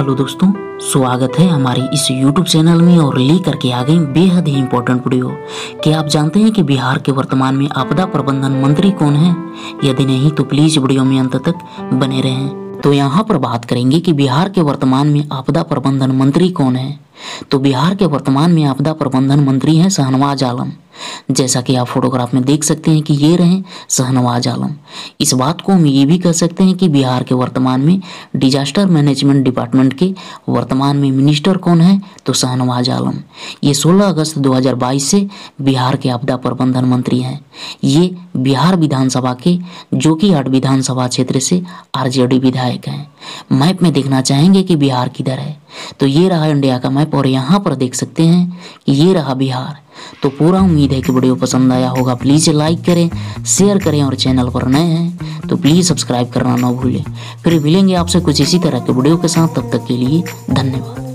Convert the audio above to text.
Hello दोस्तों, स्वागत है हमारी इस YouTube चैनल में और लेकर के आ गए बेहद ही इम्पोर्टेंट वीडियो क्या आप जानते हैं कि बिहार के वर्तमान में आपदा प्रबंधन मंत्री कौन है? यदि नहीं तो प्लीज़ वीडियो में अंत तक बने रहें। तो यहाँ पर बात करेंगे कि बिहार के वर्तमान में आपदा प्रबंधन मंत्री कौन है? तो बिहार के वर्तमान में आपदा प्रबंधन मंत्री हैं शहनवाज आलम। जैसा कि आप फोटोग्राफ में देख सकते हैं कि ये रहे शहनवाज आलम। इस बात को हम ये भी कह सकते हैं कि बिहार के वर्तमान में डिजास्टर मैनेजमेंट डिपार्टमेंट के वर्तमान में मिनिस्टर कौन है? तो शहनवाज आलम। ये 16 अगस्त 2022 से बिहार के आपदा प्रबंधन मंत्री हैं। ये बिहार विधानसभा के, जो कि आठ विधानसभा क्षेत्र से आरजेडी विधायक हैं। मैप में देखना चाहेंगे कि बिहार किधर है। तो ये रहा इंडिया का मैप और यहाँ पर देख सकते हैं कि ये रहा बिहार। तो पूरा उम्मीद है कि वीडियो पसंद आया होगा। प्लीज़ लाइक करें शेयर करें और चैनल पर नए हैं तो प्लीज़ सब्सक्राइब करना ना भूलें। फिर मिलेंगे आपसे कुछ इसी तरह के वीडियो के साथ। तब तक के लिए धन्यवाद।